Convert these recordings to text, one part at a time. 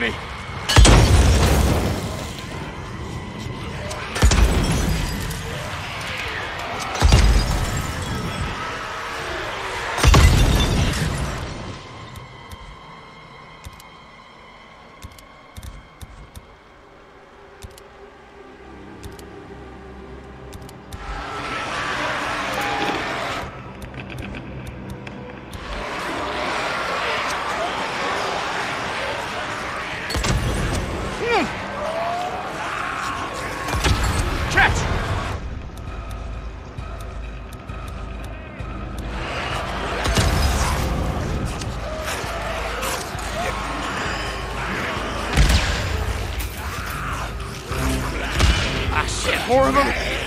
many. Catch! Ah, shit, more of them.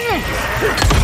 Hmm.